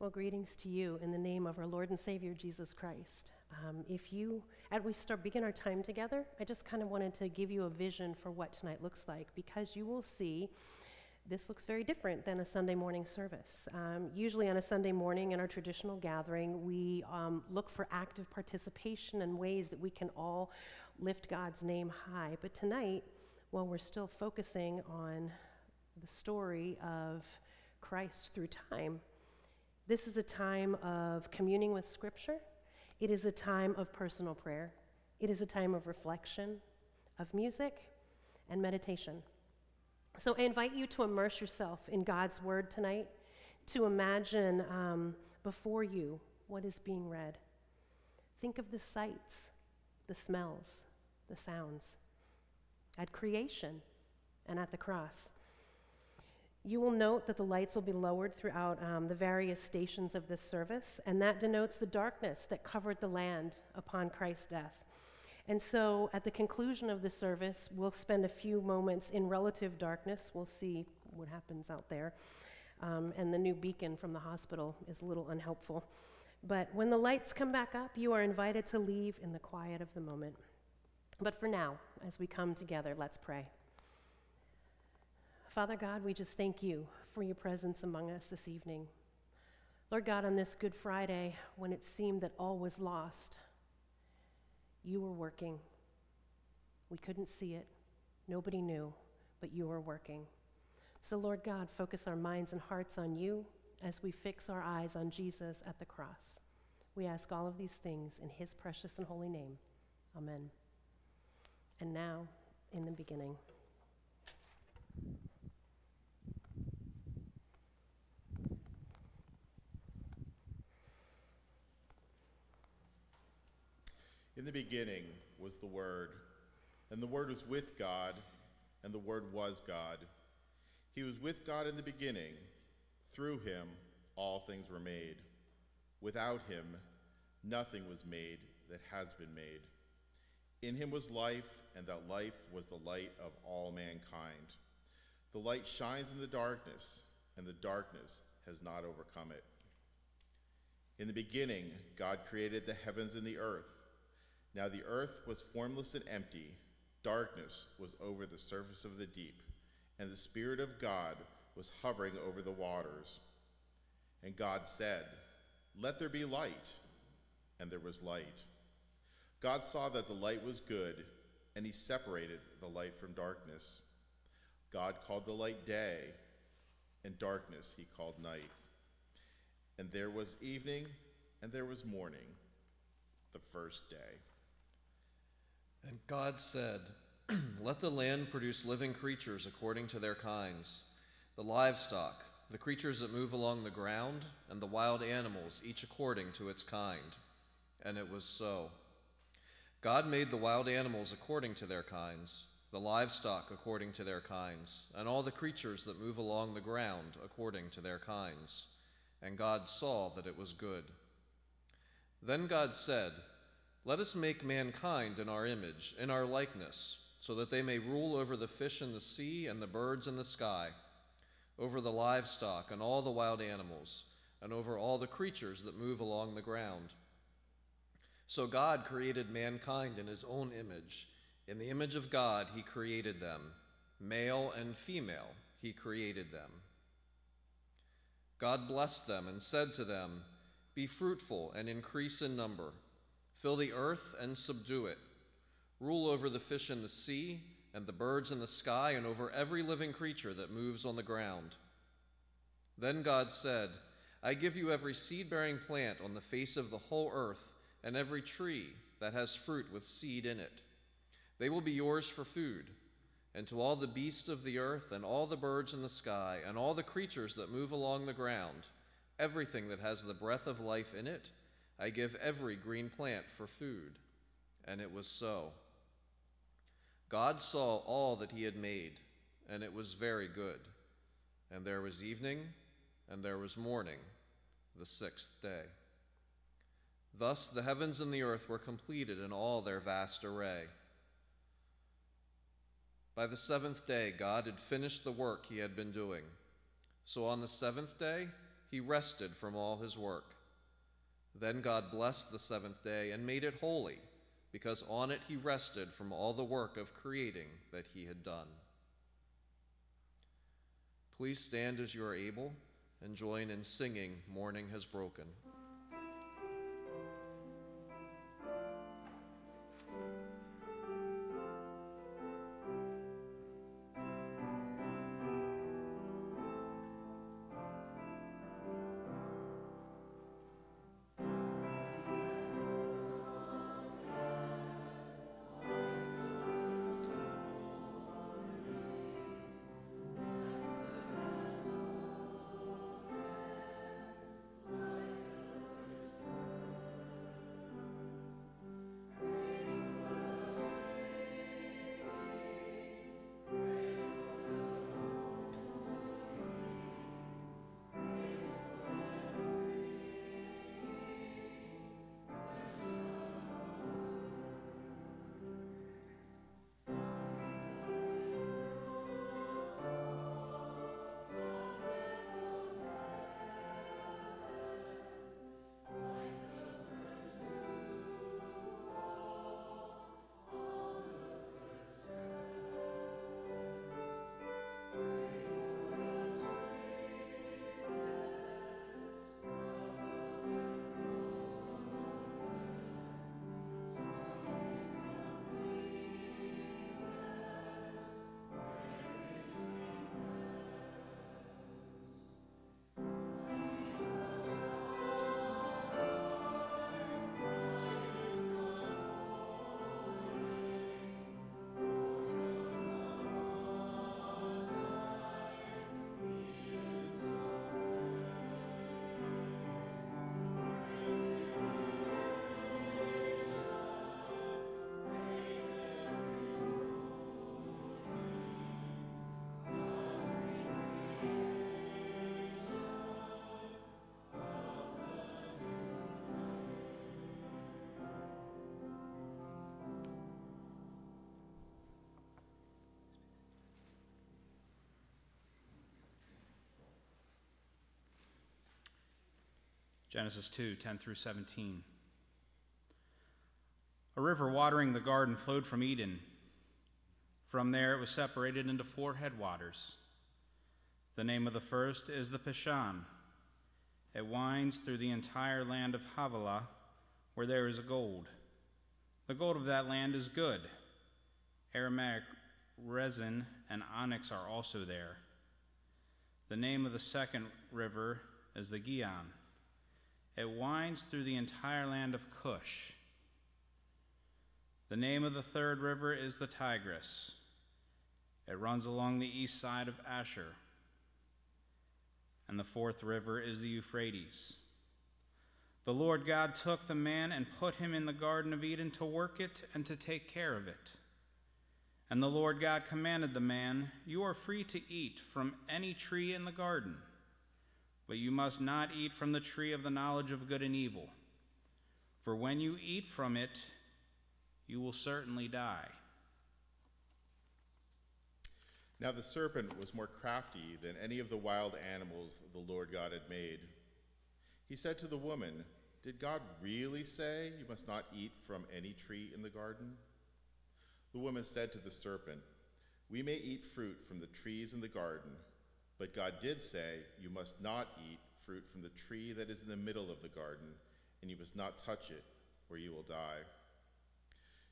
Well, greetings to you in the name of our Lord and Savior Jesus Christ. Um, if you, as we start begin our time together, I just kind of wanted to give you a vision for what tonight looks like because you will see this looks very different than a Sunday morning service. Um, usually, on a Sunday morning in our traditional gathering, we um, look for active participation and ways that we can all lift God's name high. But tonight, while we're still focusing on the story of Christ through time, this is a time of communing with Scripture. It is a time of personal prayer. It is a time of reflection, of music, and meditation. So I invite you to immerse yourself in God's Word tonight, to imagine um, before you what is being read. Think of the sights, the smells, the sounds at creation and at the cross. You will note that the lights will be lowered throughout um, the various stations of this service, and that denotes the darkness that covered the land upon Christ's death. And so, at the conclusion of the service, we'll spend a few moments in relative darkness. We'll see what happens out there. Um, and the new beacon from the hospital is a little unhelpful. But when the lights come back up, you are invited to leave in the quiet of the moment. But for now, as we come together, let's pray. Father God, we just thank you for your presence among us this evening. Lord God, on this Good Friday, when it seemed that all was lost, you were working. We couldn't see it, nobody knew, but you were working. So, Lord God, focus our minds and hearts on you as we fix our eyes on Jesus at the cross. We ask all of these things in his precious and holy name. Amen. And now, in the beginning. In the beginning was the Word, and the Word was with God, and the Word was God. He was with God in the beginning. Through him, all things were made. Without him, nothing was made that has been made. In him was life, and that life was the light of all mankind. The light shines in the darkness, and the darkness has not overcome it. In the beginning, God created the heavens and the earth. Now the earth was formless and empty, darkness was over the surface of the deep, and the Spirit of God was hovering over the waters. And God said, Let there be light. And there was light. God saw that the light was good, and he separated the light from darkness. God called the light day, and darkness he called night. And there was evening, and there was morning, the first day. And God said, Let the land produce living creatures according to their kinds, the livestock, the creatures that move along the ground, and the wild animals, each according to its kind. And it was so. God made the wild animals according to their kinds, the livestock according to their kinds, and all the creatures that move along the ground according to their kinds. And God saw that it was good. Then God said, let us make mankind in our image, in our likeness, so that they may rule over the fish in the sea and the birds in the sky, over the livestock and all the wild animals, and over all the creatures that move along the ground. So God created mankind in his own image. In the image of God, he created them. Male and female, he created them. God blessed them and said to them, Be fruitful and increase in number Fill the earth and subdue it. Rule over the fish in the sea and the birds in the sky and over every living creature that moves on the ground. Then God said, I give you every seed bearing plant on the face of the whole earth and every tree that has fruit with seed in it. They will be yours for food. And to all the beasts of the earth, and all the birds in the sky, and all the creatures that move along the ground, everything that has the breath of life in it, I give every green plant for food. And it was so. God saw all that he had made, and it was very good. And there was evening, and there was morning, the sixth day. Thus the heavens and the earth were completed in all their vast array. By the seventh day, God had finished the work he had been doing. So on the seventh day, he rested from all his work. Then God blessed the seventh day and made it holy, because on it he rested from all the work of creating that he had done. Please stand as you are able and join in singing Morning Has Broken. Genesis 2 10 through 17. A river watering the garden flowed from Eden. From there it was separated into four headwaters. The name of the first is the Pishon. It winds through the entire land of Havilah, where there is gold. The gold of that land is good. Aromatic resin and onyx are also there. The name of the second river is the Gihon. It winds through the entire land of Cush. The name of the third river is the Tigris. It runs along the east side of Ashur. And the fourth river is the Euphrates. The Lord God took the man and put him in the Garden of Eden to work it and to take care of it. And the Lord God commanded the man, You are free to eat from any tree in the garden, but you must not eat from the tree of the knowledge of good and evil. For when you eat from it, you will certainly die. Now the serpent was more crafty than any of the wild animals the Lord God had made. He said to the woman, Did God really say you must not eat from any tree in the garden? The woman said to the serpent, We may eat fruit from the trees in the garden, but God did say, You must not eat fruit from the tree that is in the middle of the garden, and you must not touch it, or you will die.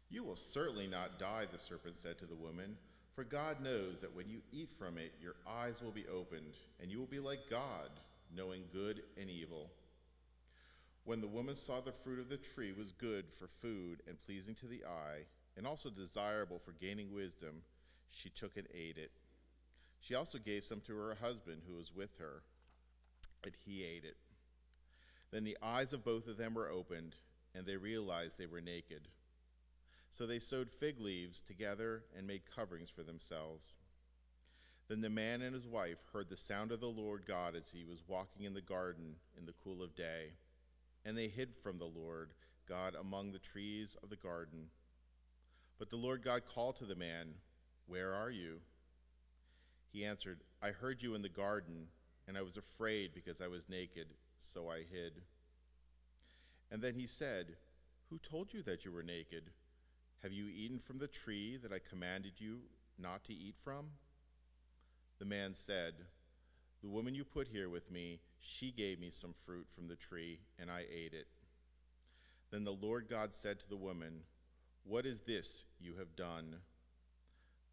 You will certainly not die, the serpent said to the woman. For God knows that when you eat from it, your eyes will be opened, and you will be like God, knowing good and evil. When the woman saw the fruit of the tree was good for food and pleasing to the eye, and also desirable for gaining wisdom, she took and ate it. She also gave some to her husband who was with her, and he ate it. Then the eyes of both of them were opened, and they realized they were naked. So they sewed fig leaves together and made coverings for themselves. Then the man and his wife heard the sound of the Lord God as he was walking in the garden in the cool of day, and they hid from the Lord God among the trees of the garden. But the Lord God called to the man, Where are you? He answered, I heard you in the garden, and I was afraid because I was naked, so I hid. And then he said, Who told you that you were naked? Have you eaten from the tree that I commanded you not to eat from? The man said, The woman you put here with me, she gave me some fruit from the tree, and I ate it. Then the Lord God said to the woman, What is this you have done?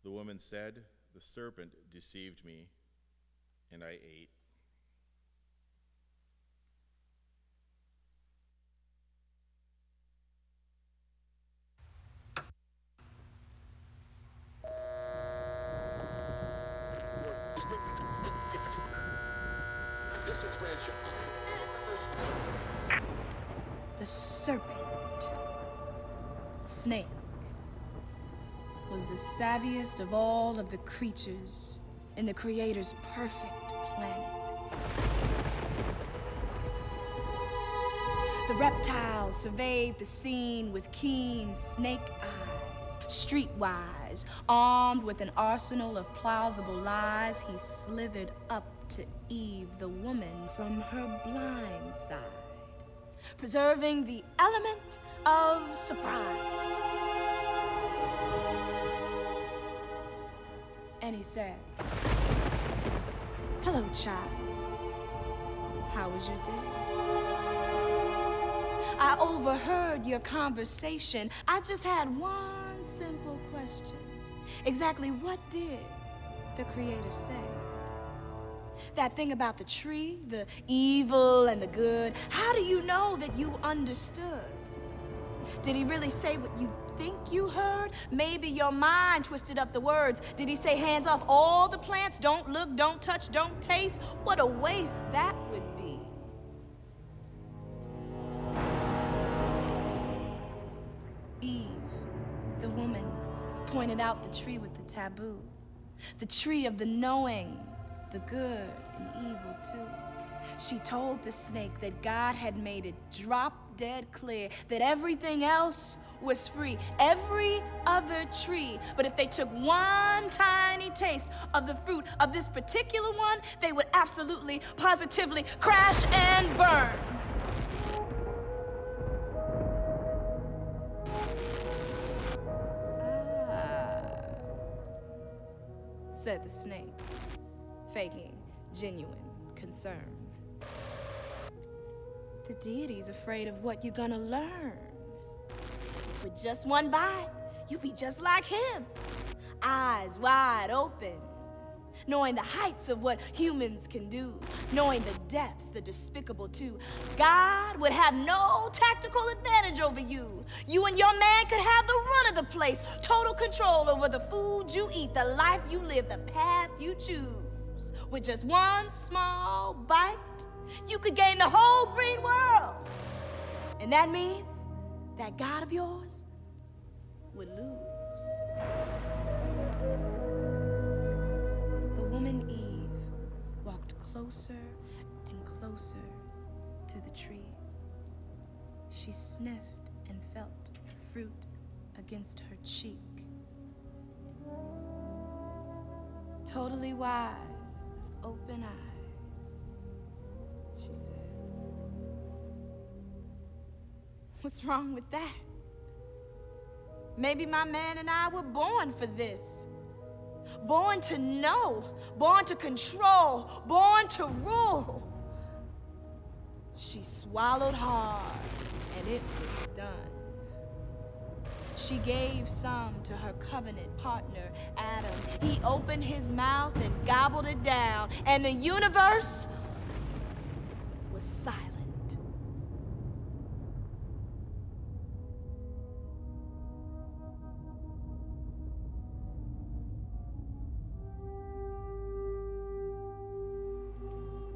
The woman said, The serpent deceived me, and I ate. The serpent, snake, was the savviest of all of the creatures in the Creator's perfect planet. The reptile surveyed the scene with keen snake eyes. Streetwise, armed with an arsenal of plausible lies, he slithered up to Eve, the woman, from her blind side preserving the element of surprise. And he said, Hello, child. How was your day? I overheard your conversation. I just had one simple question. Exactly what did the Creator say? that thing about the tree, the evil and the good, how do you know that you understood? Did he really say what you think you heard? Maybe your mind twisted up the words. Did he say hands off all the plants? Don't look, don't touch, don't taste? What a waste that would be. Eve, the woman, pointed out the tree with the taboo, the tree of the knowing, the good and evil too. She told the snake that God had made it drop dead clear that everything else was free, every other tree. But if they took one tiny taste of the fruit of this particular one, they would absolutely, positively crash and burn. Ah, said the snake, faking genuine concern. The deity's afraid of what you're gonna learn. With just one bite, you be just like him. Eyes wide open, knowing the heights of what humans can do, knowing the depths, the despicable too. God would have no tactical advantage over you. You and your man could have the run of the place, total control over the food you eat, the life you live, the path you choose. With just one small bite, you could gain the whole green world. And that means that God of yours would lose. The woman Eve walked closer and closer to the tree. She sniffed and felt fruit against her cheek. Totally wise with open eyes, she said, What's wrong with that? Maybe my man and I were born for this. Born to know, born to control, born to rule. She swallowed hard, and it was done. She gave some to her covenant partner, Adam. He opened his mouth and gobbled it down, and the universe was silent.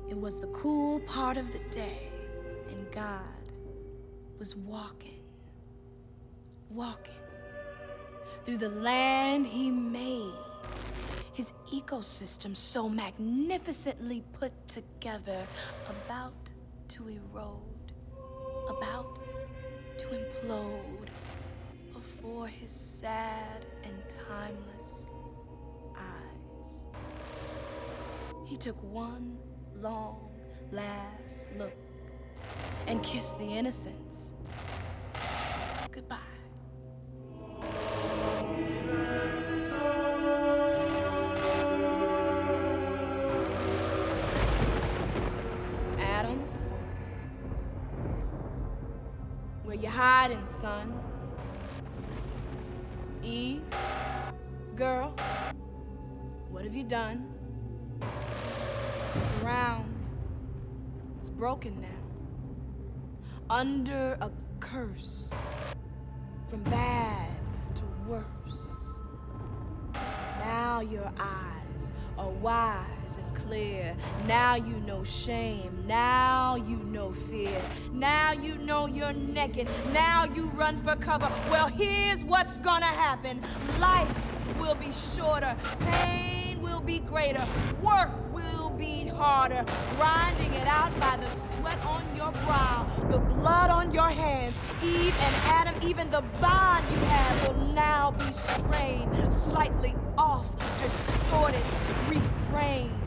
It was the cool part of the day, and God was walking, walking through the land He made. His ecosystem so magnificently put together, about about to implode before his sad and timeless eyes. He took one long last look and kissed the innocence hiding, son? Eve, girl, what have you done? The ground, it's broken now. Under a curse, from bad to worse. Now your eyes are and clear. Now you know shame. Now you know fear. Now you know you're naked. Now you run for cover. Well, here's what's gonna happen life will be shorter, pain will be greater, work will be harder, grinding it out by the sweat on your brow, the blood on your hands. Eve and Adam, even the bond you have will now be strained, slightly off, distorted, reframed.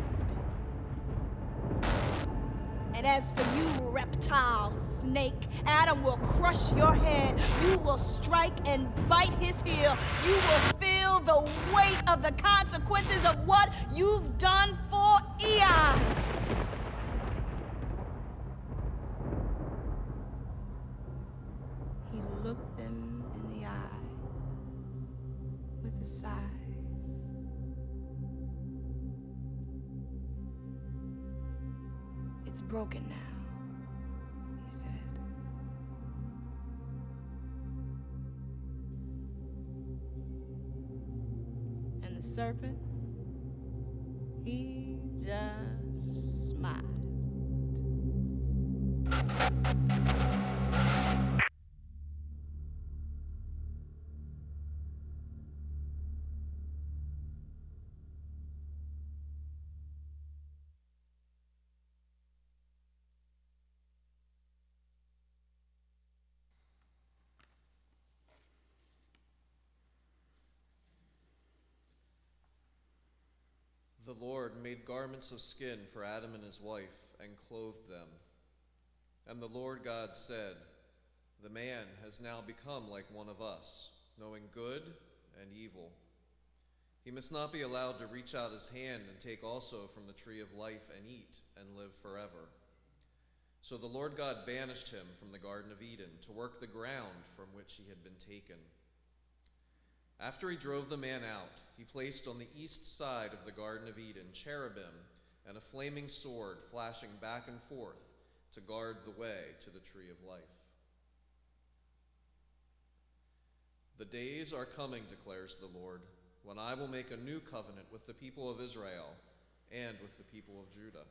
And as for you, reptile snake, Adam will crush your head. You will strike and bite his heel. You will feel the weight of the consequences of what you've done for eons. Broken now, he said. And the serpent, he just smiled. The Lord made garments of skin for Adam and his wife and clothed them. And the Lord God said, The man has now become like one of us, knowing good and evil. He must not be allowed to reach out his hand and take also from the tree of life and eat and live forever. So the Lord God banished him from the Garden of Eden to work the ground from which he had been taken. After he drove the man out, he placed on the east side of the Garden of Eden cherubim and a flaming sword flashing back and forth to guard the way to the tree of life. The days are coming, declares the Lord, when I will make a new covenant with the people of Israel and with the people of Judah.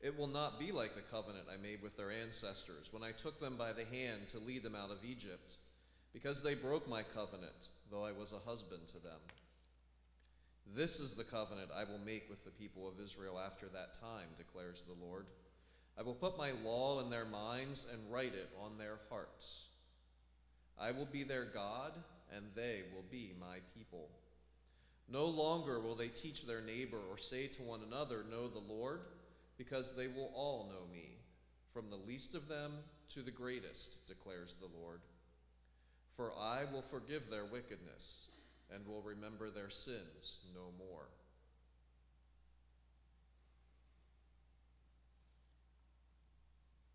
It will not be like the covenant I made with their ancestors when I took them by the hand to lead them out of Egypt, because they broke my covenant, though I was a husband to them. This is the covenant I will make with the people of Israel after that time, declares the Lord. I will put my law in their minds and write it on their hearts. I will be their God, and they will be my people. No longer will they teach their neighbor or say to one another, Know the Lord, because they will all know me, from the least of them to the greatest, declares the Lord. For I will forgive their wickedness and will remember their sins no more.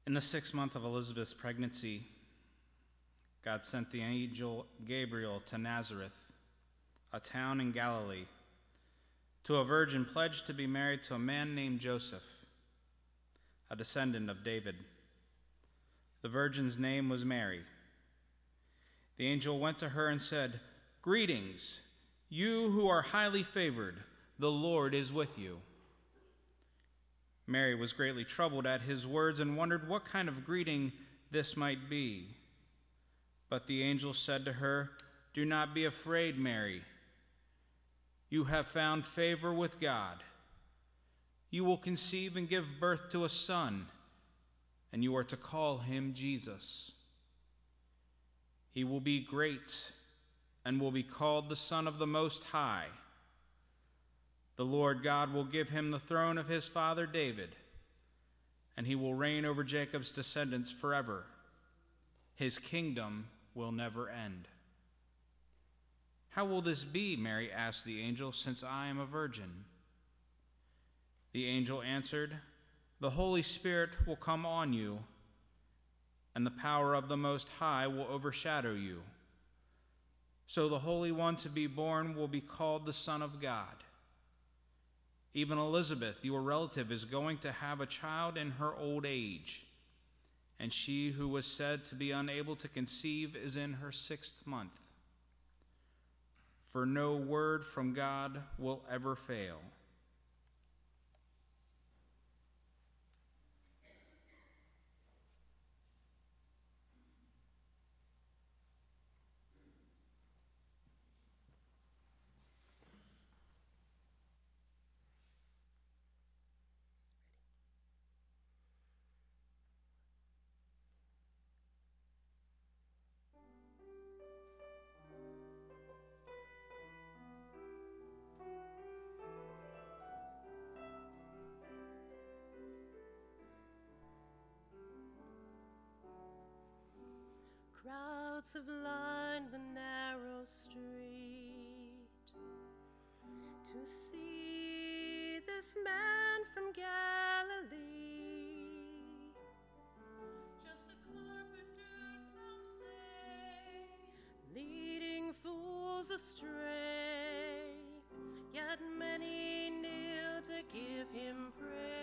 In the sixth month of Elizabeth's pregnancy, God sent the angel Gabriel to Nazareth, a town in Galilee, to a virgin pledged to be married to a man named Joseph, a descendant of David. The virgin's name was Mary. The angel went to her and said, Greetings, you who are highly favored, the Lord is with you. Mary was greatly troubled at his words and wondered what kind of greeting this might be. But the angel said to her, Do not be afraid, Mary. You have found favor with God. You will conceive and give birth to a son, and you are to call him Jesus. He will be great and will be called the Son of the Most High. The Lord God will give him the throne of his father David, and he will reign over Jacob's descendants forever. His kingdom will never end. How will this be? Mary asked the angel, since I am a virgin. The angel answered, The Holy Spirit will come on you, and the power of the Most High will overshadow you. So the Holy One to be born will be called the Son of God. Even Elizabeth, your relative, is going to have a child in her old age, and she who was said to be unable to conceive is in her sixth month. For no word from God will ever fail. Have lined the narrow street to see this man from Galilee. Just a carpenter, some say, leading fools astray. Yet many kneel to give him praise,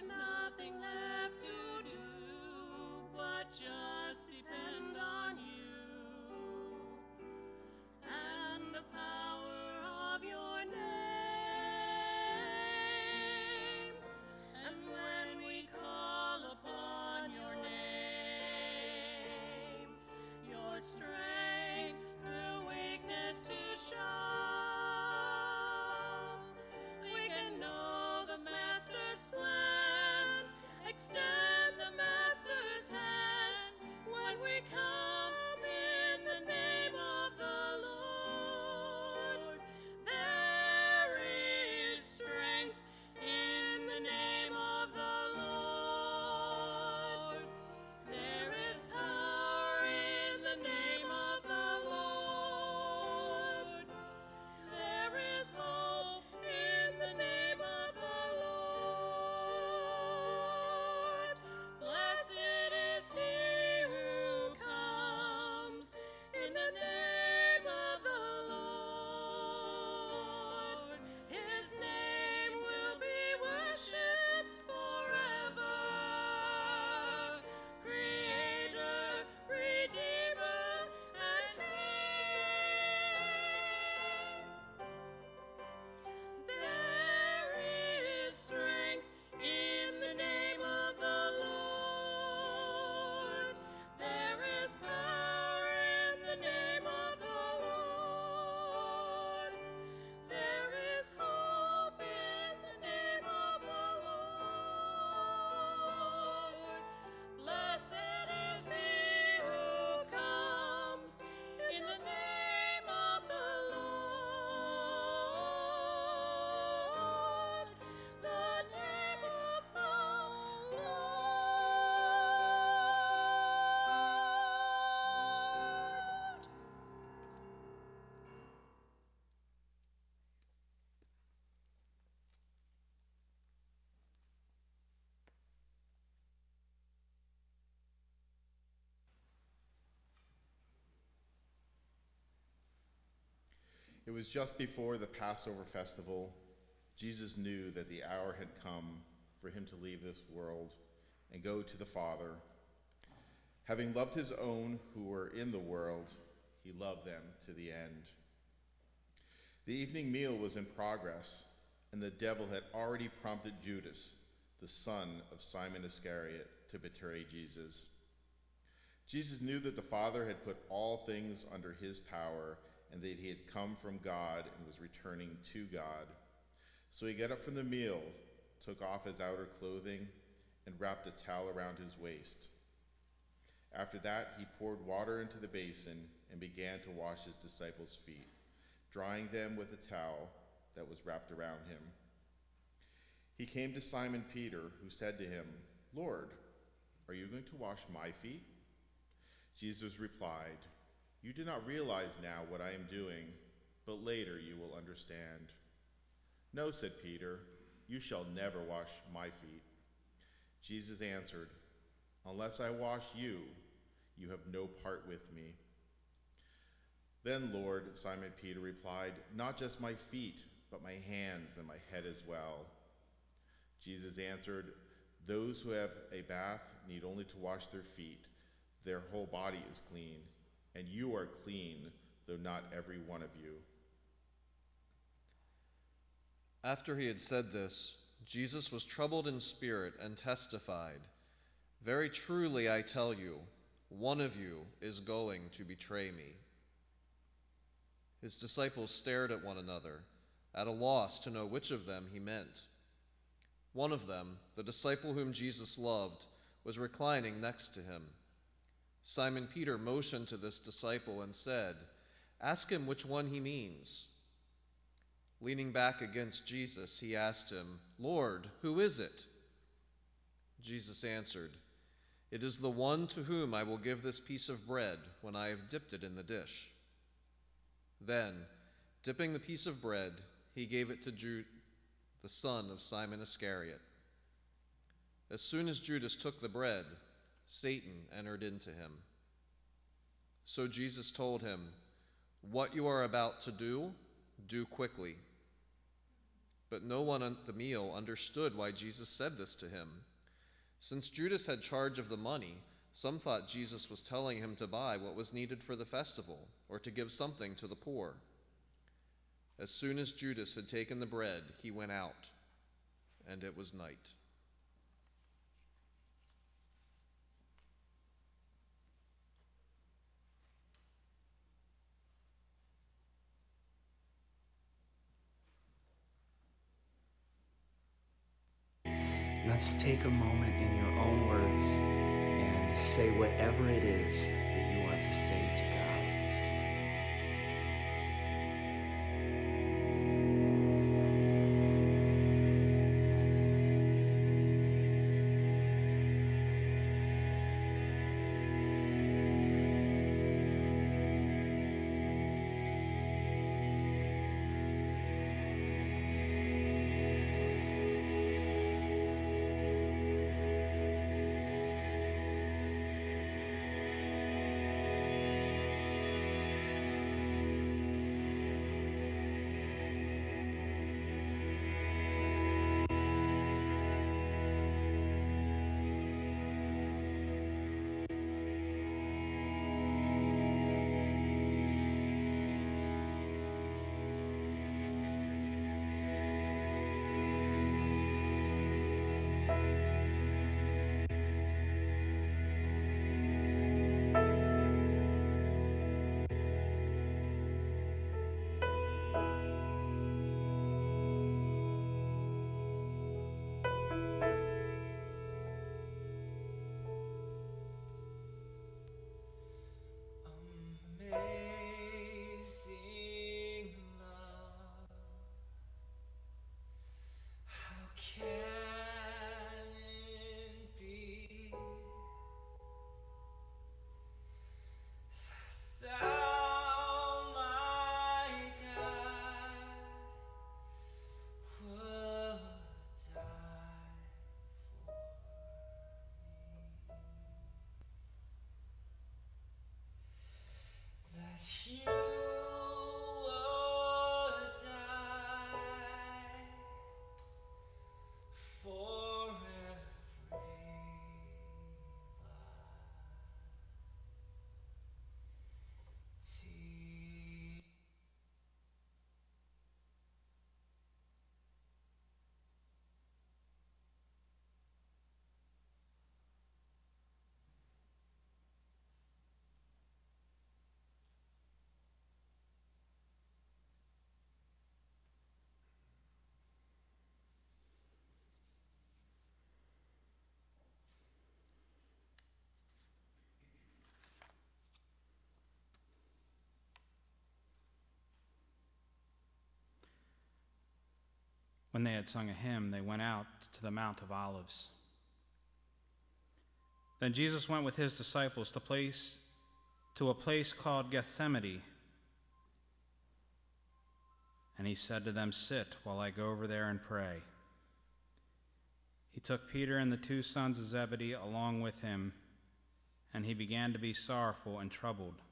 when It was just before the Passover festival. Jesus knew that the hour had come for him to leave this world and go to the Father. Having loved his own who were in the world, he loved them to the end. The evening meal was in progress, and the devil had already prompted Judas, the son of Simon Iscariot, to betray Jesus. Jesus knew that the Father had put all things under his power and that he had come from God and was returning to God. So he got up from the meal, took off his outer clothing, and wrapped a towel around his waist. After that, he poured water into the basin and began to wash his disciples' feet, drying them with a towel that was wrapped around him. He came to Simon Peter, who said to him, Lord, are you going to wash my feet? Jesus replied, You do not realize now what I am doing, but later you will understand. No, said Peter, you shall never wash my feet. Jesus answered, Unless I wash you, you have no part with me. Then, Lord, Simon Peter replied, Not just my feet, but my hands and my head as well. Jesus answered, Those who have a bath need only to wash their feet. Their whole body is clean, and you are clean, though not every one of you. After he had said this, Jesus was troubled in spirit and testified, Very truly I tell you, one of you is going to betray me. His disciples stared at one another, at a loss to know which of them he meant. One of them, the disciple whom Jesus loved, was reclining next to him. Simon Peter motioned to this disciple and said, Ask him which one he means. Leaning back against Jesus, he asked him, Lord, who is it? Jesus answered, It is the one to whom I will give this piece of bread when I have dipped it in the dish. Then, dipping the piece of bread, he gave it to Jude, the son of Simon Iscariot. As soon as Judas took the bread, Satan entered into him. So Jesus told him, What you are about to do, do quickly. But no one at the meal understood why Jesus said this to him. Since Judas had charge of the money, some thought Jesus was telling him to buy what was needed for the festival or to give something to the poor. As soon as Judas had taken the bread, he went out, and it was night. Let's take a moment in your own words and say whatever it is that you want to say to God. When they had sung a hymn, they went out to the Mount of Olives. Then Jesus went with his disciples to place to a place called Gethsemane. And he said to them, Sit while I go over there and pray. He took Peter and the two sons of Zebedee along with him, and he began to be sorrowful and troubled.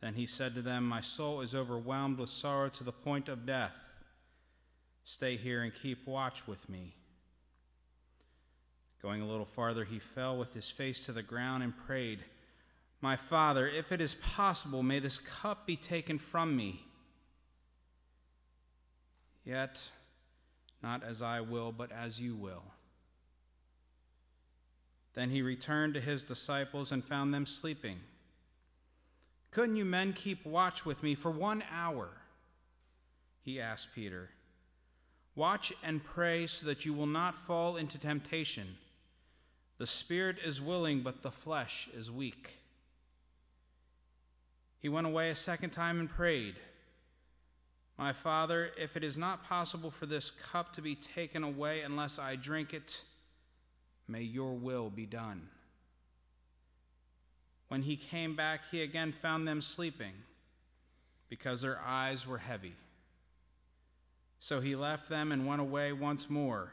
Then he said to them, My soul is overwhelmed with sorrow to the point of death. Stay here and keep watch with me. Going a little farther, he fell with his face to the ground and prayed, My Father, if it is possible, may this cup be taken from me. Yet, not as I will, but as you will. Then he returned to his disciples and found them sleeping. Couldn't you men keep watch with me for one hour? He asked Peter. Watch and pray so that you will not fall into temptation. The spirit is willing, but the flesh is weak. He went away a second time and prayed, My Father, if it is not possible for this cup to be taken away unless I drink it, may your will be done. When he came back, he again found them sleeping because their eyes were heavy. So he left them and went away once more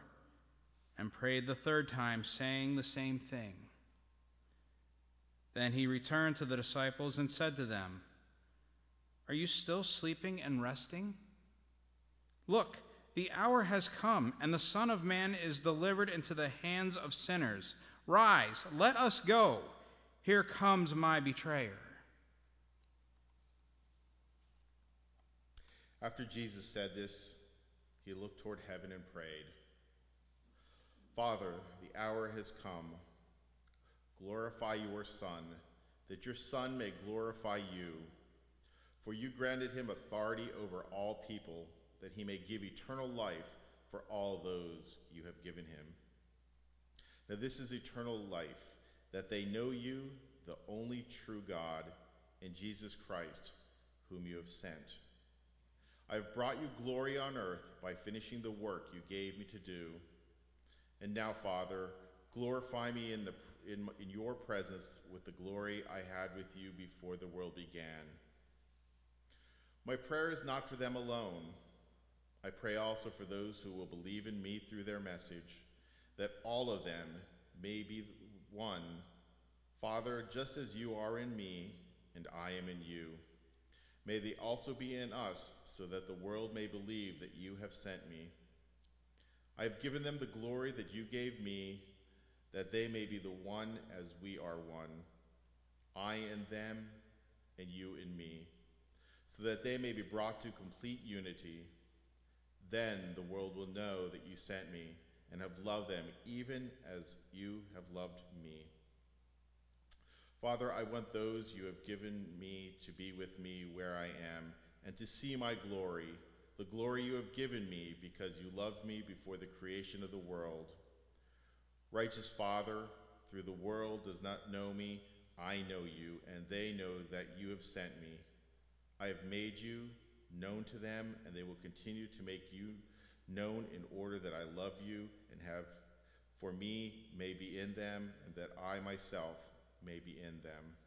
and prayed the third time, saying the same thing. Then he returned to the disciples and said to them, Are you still sleeping and resting? Look, the hour has come, and the Son of Man is delivered into the hands of sinners. Rise, let us go. Here comes my betrayer. After Jesus said this, he looked toward heaven and prayed Father, the hour has come. Glorify your Son, that your Son may glorify you. For you granted him authority over all people, that he may give eternal life for all those you have given him. Now, this is eternal life that they know you, the only true God, and Jesus Christ, whom you have sent. I have brought you glory on earth by finishing the work you gave me to do. And now, Father, glorify me in, the, in, in your presence with the glory I had with you before the world began. My prayer is not for them alone. I pray also for those who will believe in me through their message, that all of them may be one. Father, just as you are in me and I am in you, may they also be in us, so that the world may believe that you have sent me. I have given them the glory that you gave me, that they may be the one as we are one, I in them and you in me, so that they may be brought to complete unity. Then the world will know that you sent me and have loved them even as you have loved me. Father, I want those you have given me to be with me where I am and to see my glory, the glory you have given me because you loved me before the creation of the world. Righteous Father, through the world does not know me, I know you, and they know that you have sent me. I have made you known to them, and they will continue to make you known in order that I love you and have for me may be in them, and that I myself may be in them.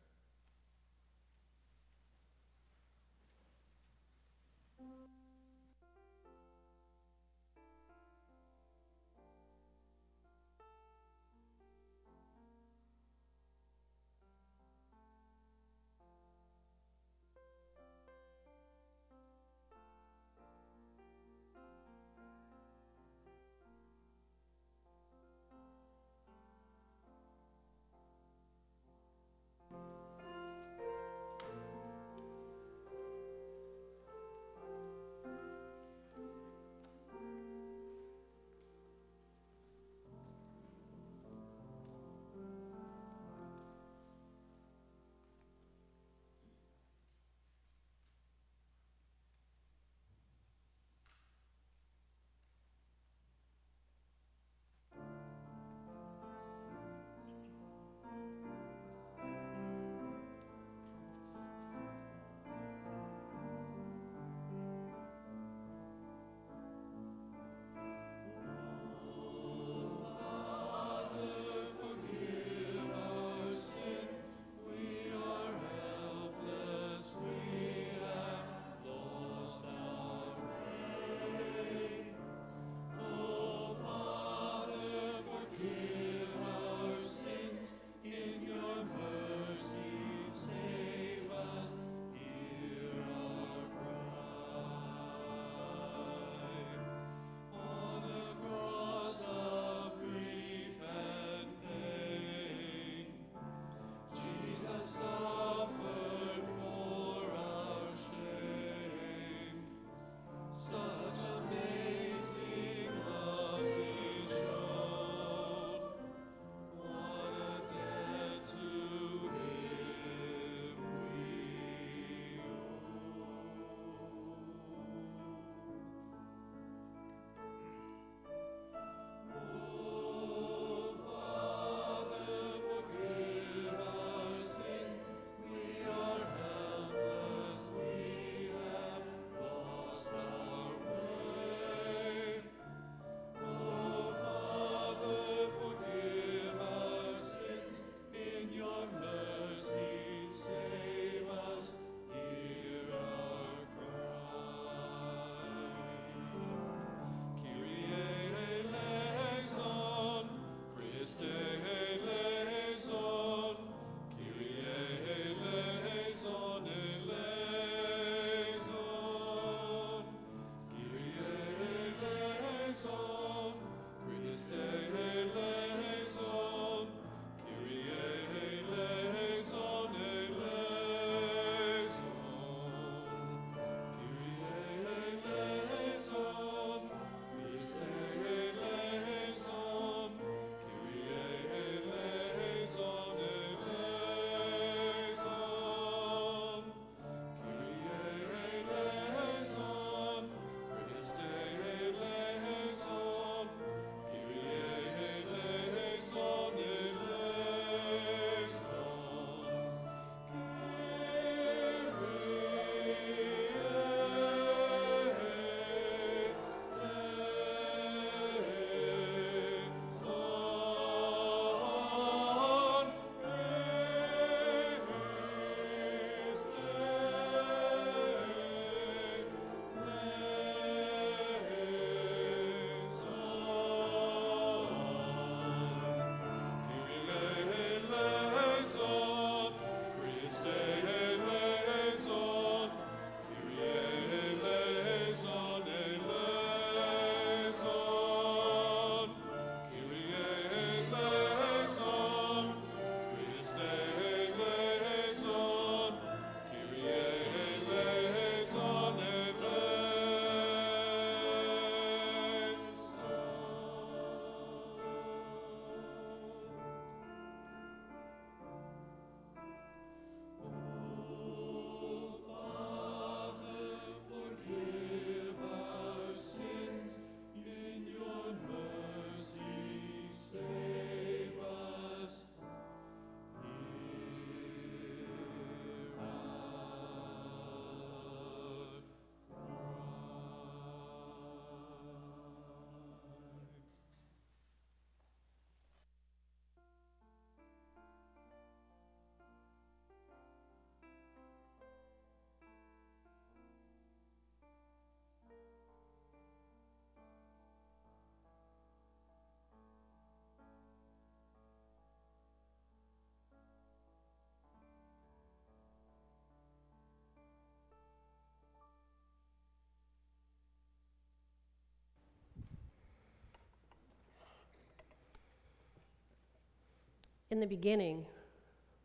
In the beginning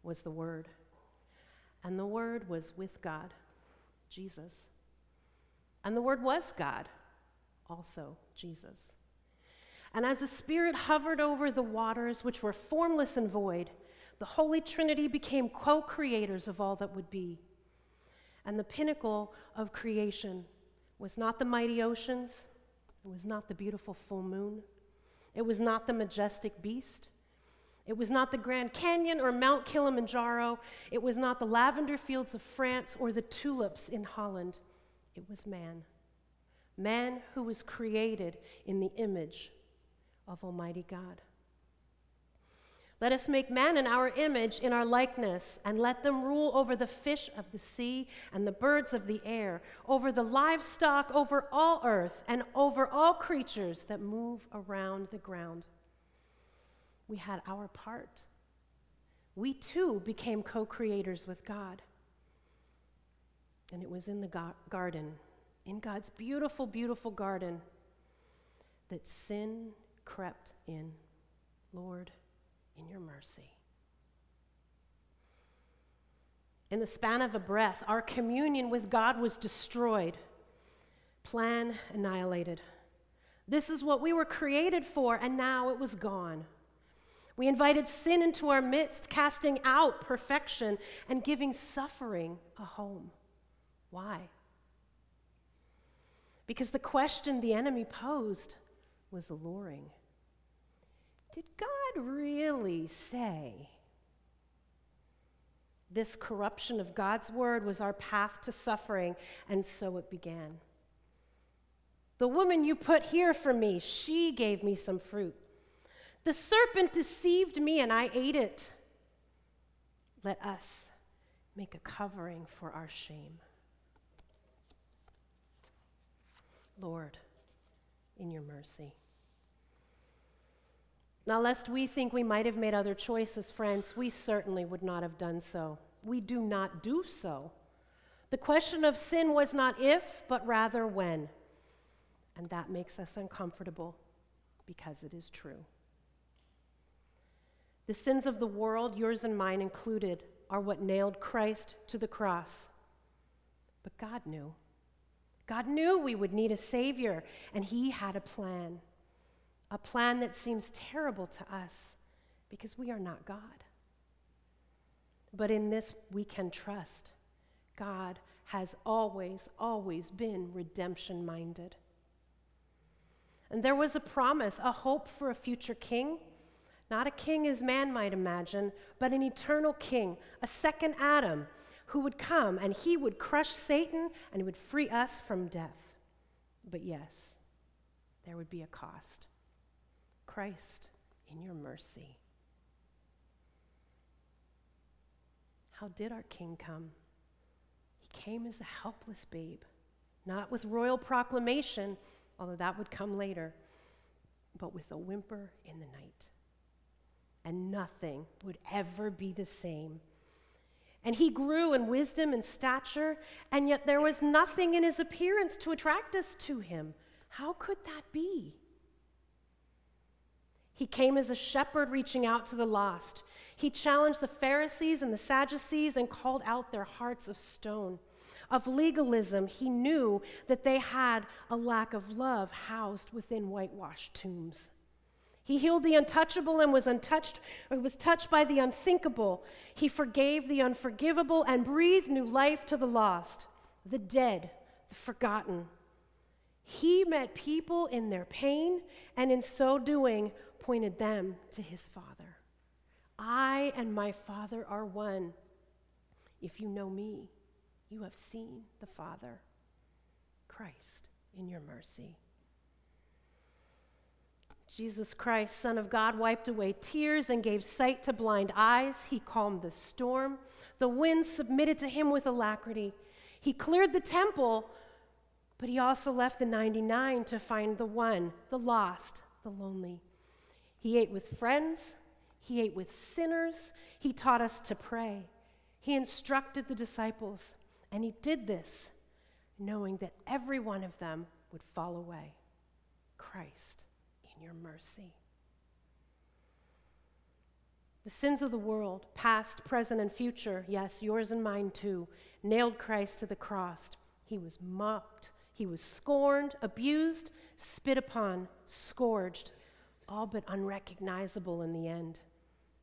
was the Word, and the Word was with God, Jesus. And the Word was God, also Jesus. And as the Spirit hovered over the waters, which were formless and void, the Holy Trinity became co creators of all that would be. And the pinnacle of creation was not the mighty oceans, it was not the beautiful full moon, it was not the majestic beast. It was not the Grand Canyon or Mount Kilimanjaro. It was not the lavender fields of France or the tulips in Holland. It was man. Man who was created in the image of Almighty God. Let us make man in our image, in our likeness, and let them rule over the fish of the sea and the birds of the air, over the livestock, over all earth, and over all creatures that move around the ground. We had our part. We too became co creators with God. And it was in the go- garden, in God's beautiful, beautiful garden, that sin crept in. Lord, in your mercy. In the span of a breath, our communion with God was destroyed, plan annihilated. This is what we were created for, and now it was gone. We invited sin into our midst, casting out perfection and giving suffering a home. Why? Because the question the enemy posed was alluring. Did God really say? This corruption of God's word was our path to suffering, and so it began. The woman you put here for me, she gave me some fruit. The serpent deceived me, and I ate it. Let us make a covering for our shame. Lord, in your mercy. Now, lest we think we might have made other choices, friends, we certainly would not have done so. We do not do so. The question of sin was not if, but rather when. And that makes us uncomfortable because it is true. The sins of the world, yours and mine included, are what nailed Christ to the cross. But God knew. God knew we would need a Savior, and He had a plan a plan that seems terrible to us because we are not God. But in this, we can trust. God has always, always been redemption minded. And there was a promise, a hope for a future king. Not a king as man might imagine, but an eternal king, a second Adam, who would come and he would crush Satan and would free us from death. But yes, there would be a cost. Christ, in your mercy. How did our King come? He came as a helpless babe, not with royal proclamation, although that would come later, but with a whimper in the night. And nothing would ever be the same. And he grew in wisdom and stature, and yet there was nothing in his appearance to attract us to him. How could that be? He came as a shepherd reaching out to the lost. He challenged the Pharisees and the Sadducees and called out their hearts of stone. Of legalism, he knew that they had a lack of love housed within whitewashed tombs. He healed the untouchable and was untouched or was touched by the unthinkable. He forgave the unforgivable and breathed new life to the lost, the dead, the forgotten. He met people in their pain and in so doing pointed them to his Father. I and my Father are one. If you know me, you have seen the Father. Christ, in your mercy. Jesus Christ, Son of God, wiped away tears and gave sight to blind eyes. He calmed the storm. The wind submitted to him with alacrity. He cleared the temple, but he also left the 99 to find the one, the lost, the lonely. He ate with friends, he ate with sinners, he taught us to pray. He instructed the disciples, and he did this knowing that every one of them would fall away. Christ, your mercy. The sins of the world, past, present, and future, yes, yours and mine too, nailed Christ to the cross. He was mocked, he was scorned, abused, spit upon, scourged, all but unrecognizable in the end.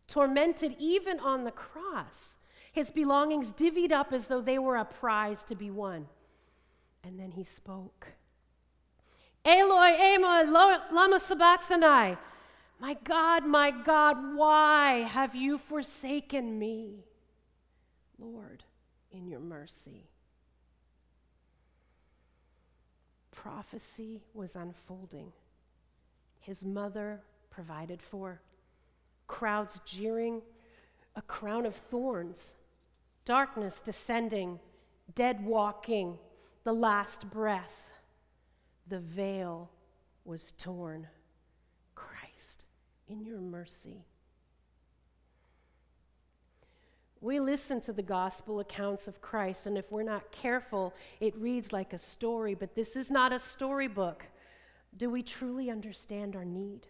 Tormented even on the cross, his belongings divvied up as though they were a prize to be won. And then he spoke. Eloi, Eloi, lama sabachthani. My God, my God, why have you forsaken me? Lord, in your mercy. Prophecy was unfolding. His mother provided for, crowds jeering, a crown of thorns, darkness descending, dead walking, the last breath. The veil was torn. Christ, in your mercy. We listen to the gospel accounts of Christ, and if we're not careful, it reads like a story, but this is not a storybook. Do we truly understand our need?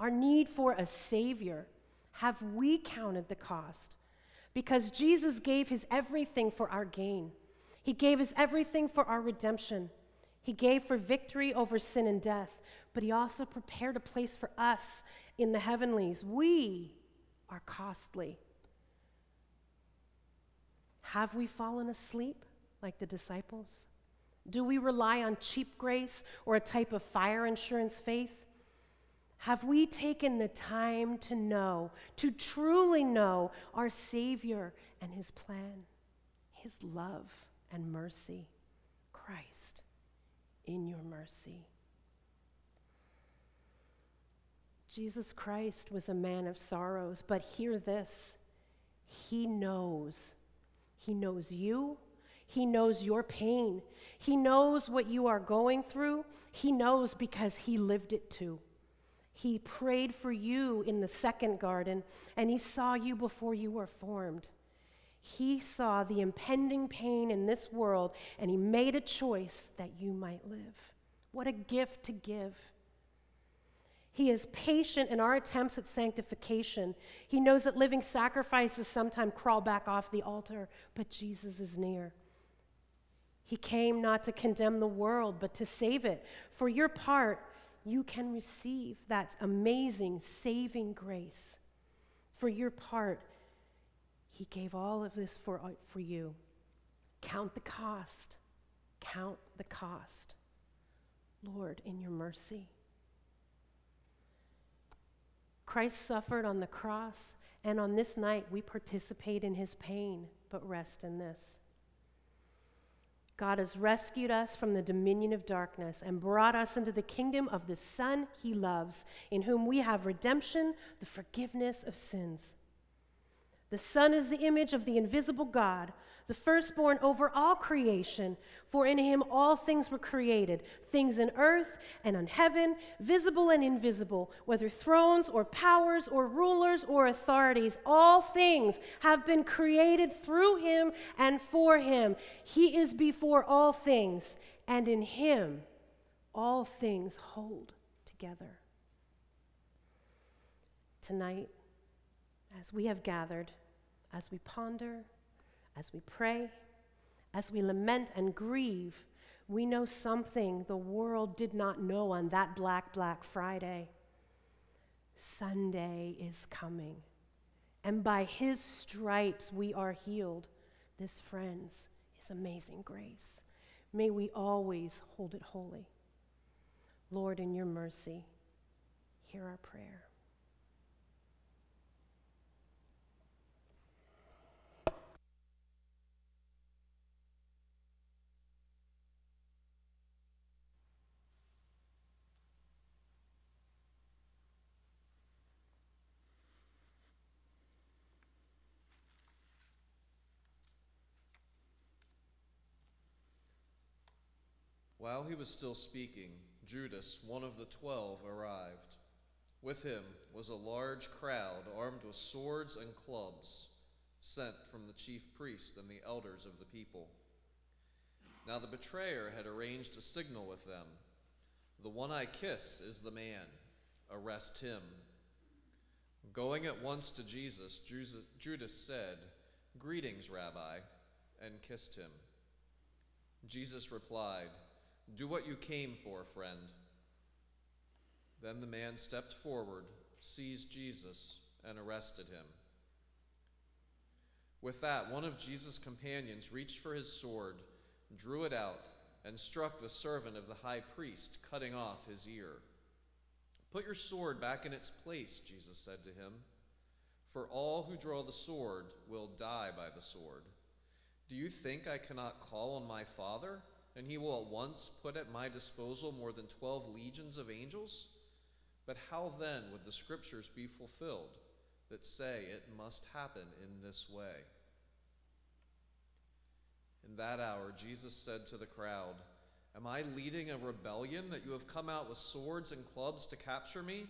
Our need for a Savior? Have we counted the cost? Because Jesus gave his everything for our gain, He gave his everything for our redemption. He gave for victory over sin and death, but He also prepared a place for us in the heavenlies. We are costly. Have we fallen asleep like the disciples? Do we rely on cheap grace or a type of fire insurance faith? Have we taken the time to know, to truly know our Savior and His plan, His love and mercy? Christ, in your mercy. Jesus Christ was a man of sorrows, but hear this He knows. He knows you, He knows your pain, He knows what you are going through. He knows because He lived it too. He prayed for you in the second garden, and He saw you before you were formed. He saw the impending pain in this world, and He made a choice that you might live. What a gift to give. He is patient in our attempts at sanctification. He knows that living sacrifices sometimes crawl back off the altar, but Jesus is near. He came not to condemn the world, but to save it. For your part, you can receive that amazing saving grace. For your part, He gave all of this for, uh, for you. Count the cost. Count the cost. Lord, in your mercy. Christ suffered on the cross, and on this night we participate in his pain, but rest in this. God has rescued us from the dominion of darkness and brought us into the kingdom of the Son he loves, in whom we have redemption, the forgiveness of sins. The Son is the image of the invisible God the firstborn over all creation. For in him all things were created, things in earth and on heaven, visible and invisible, whether thrones or powers or rulers or authorities. All things have been created through him and for him. He is before all things, and in him all things hold together. Tonight, as we have gathered, as we ponder, as we pray, as we lament and grieve, we know something the world did not know on that Black, Black Friday. Sunday is coming. And by his stripes we are healed. This, friends, is amazing grace. May we always hold it holy. Lord, in your mercy, hear our prayer. While he was still speaking, Judas, one of the twelve, arrived. With him was a large crowd armed with swords and clubs, sent from the chief priest and the elders of the people. Now the betrayer had arranged a signal with them The one I kiss is the man. Arrest him. Going at once to Jesus, Judas said, Greetings, Rabbi, and kissed him. Jesus replied, Do what you came for, friend. Then the man stepped forward, seized Jesus, and arrested him. With that, one of Jesus' companions reached for his sword, drew it out, and struck the servant of the high priest, cutting off his ear. Put your sword back in its place, Jesus said to him, for all who draw the sword will die by the sword. Do you think I cannot call on my Father, and he will at once put at my disposal more than twelve legions of angels? But how then would the scriptures be fulfilled that say it must happen in this way? In that hour, Jesus said to the crowd, Am I leading a rebellion that you have come out with swords and clubs to capture me?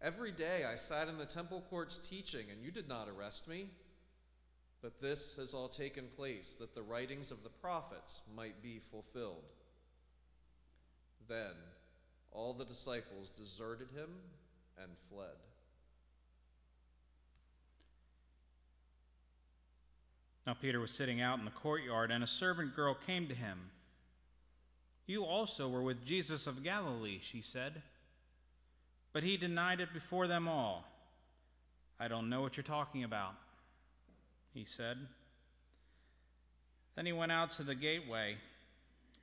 Every day I sat in the temple courts teaching, and you did not arrest me. But this has all taken place that the writings of the prophets might be fulfilled. Then all the disciples deserted him and fled. Now Peter was sitting out in the courtyard, and a servant girl came to him. You also were with Jesus of Galilee, she said. But he denied it before them all. I don't know what you're talking about, he said. Then he went out to the gateway,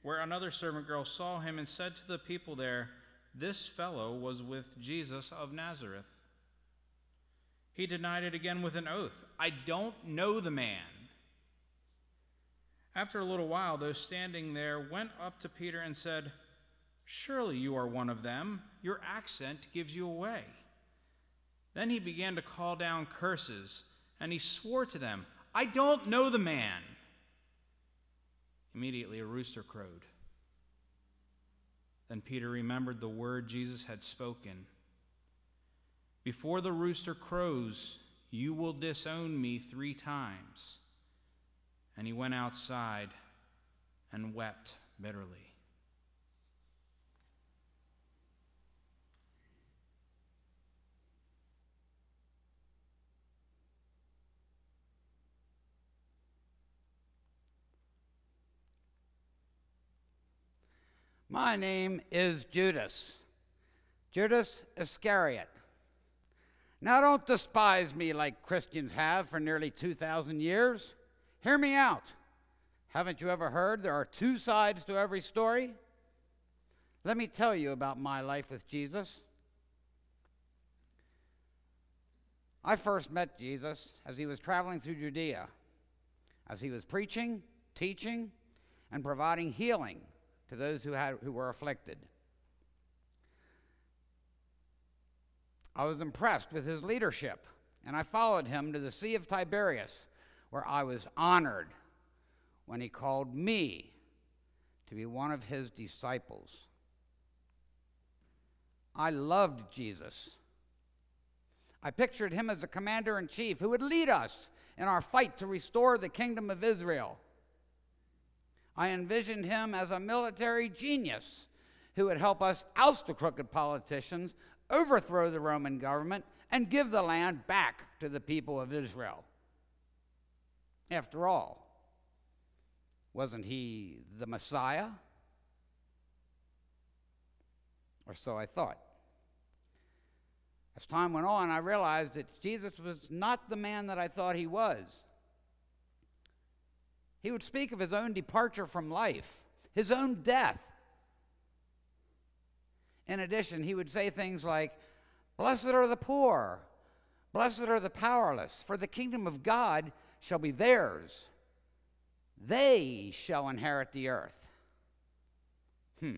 where another servant girl saw him and said to the people there, This fellow was with Jesus of Nazareth. He denied it again with an oath I don't know the man. After a little while, those standing there went up to Peter and said, Surely you are one of them. Your accent gives you away. Then he began to call down curses, and he swore to them, I don't know the man. Immediately a rooster crowed. Then Peter remembered the word Jesus had spoken Before the rooster crows, you will disown me three times. And he went outside and wept bitterly. My name is Judas, Judas Iscariot. Now, don't despise me like Christians have for nearly 2,000 years. Hear me out. Haven't you ever heard there are two sides to every story? Let me tell you about my life with Jesus. I first met Jesus as he was traveling through Judea, as he was preaching, teaching, and providing healing to those who, had, who were afflicted. I was impressed with his leadership, and I followed him to the Sea of Tiberias, where I was honored when he called me to be one of his disciples. I loved Jesus. I pictured him as a commander in chief who would lead us in our fight to restore the kingdom of Israel. I envisioned him as a military genius who would help us oust the crooked politicians, overthrow the Roman government, and give the land back to the people of Israel. After all, wasn't he the Messiah? Or so I thought. As time went on, I realized that Jesus was not the man that I thought he was. He would speak of his own departure from life, his own death. In addition, he would say things like, Blessed are the poor, blessed are the powerless, for the kingdom of God shall be theirs. They shall inherit the earth. Hmm.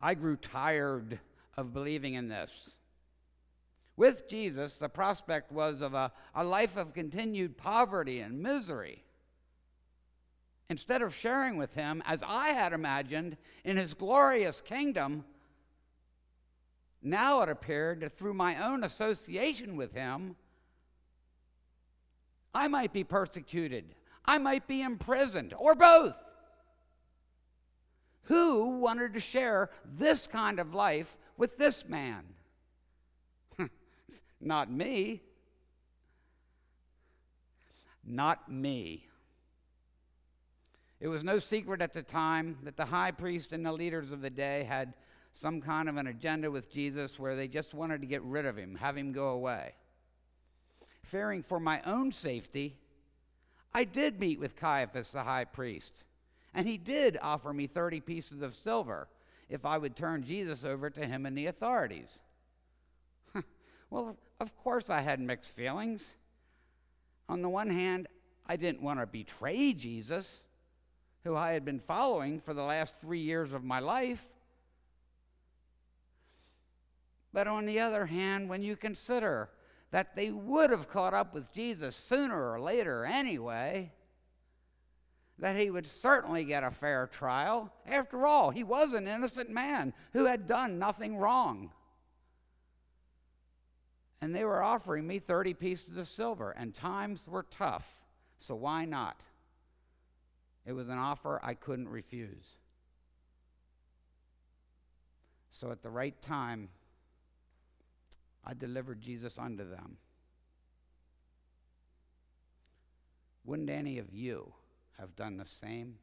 I grew tired of believing in this. With Jesus, the prospect was of a, a life of continued poverty and misery instead of sharing with him, as I had imagined, in his glorious kingdom, now it appeared that through my own association with him, I might be persecuted, I might be imprisoned, or both. Who wanted to share this kind of life with this man? Not me. Not me. It was no secret at the time that the high priest and the leaders of the day had some kind of an agenda with Jesus where they just wanted to get rid of him, have him go away. Fearing for my own safety, I did meet with Caiaphas the high priest, and he did offer me 30 pieces of silver if I would turn Jesus over to him and the authorities. well, of course, I had mixed feelings. On the one hand, I didn't want to betray Jesus, who I had been following for the last three years of my life. But on the other hand, when you consider that they would have caught up with Jesus sooner or later anyway, that he would certainly get a fair trial. After all, he was an innocent man who had done nothing wrong. And they were offering me 30 pieces of silver, and times were tough, so why not? It was an offer I couldn't refuse. So at the right time, I delivered Jesus unto them. Wouldn't any of you have done the same?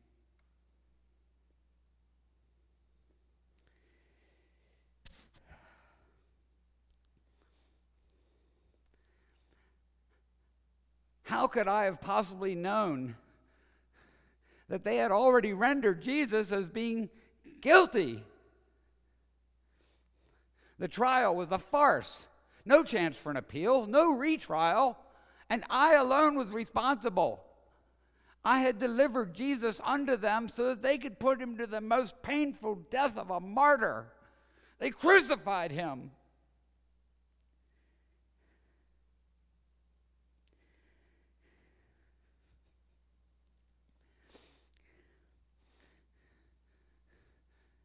How could I have possibly known that they had already rendered Jesus as being guilty? The trial was a farce. No chance for an appeal, no retrial, and I alone was responsible. I had delivered Jesus unto them so that they could put him to the most painful death of a martyr. They crucified him.